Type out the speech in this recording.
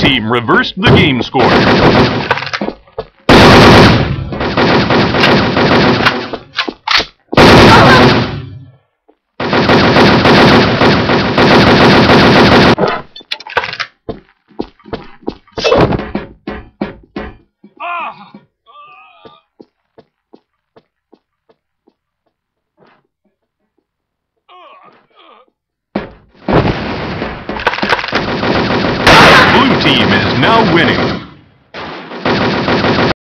team reversed the game score. Blue team is now winning.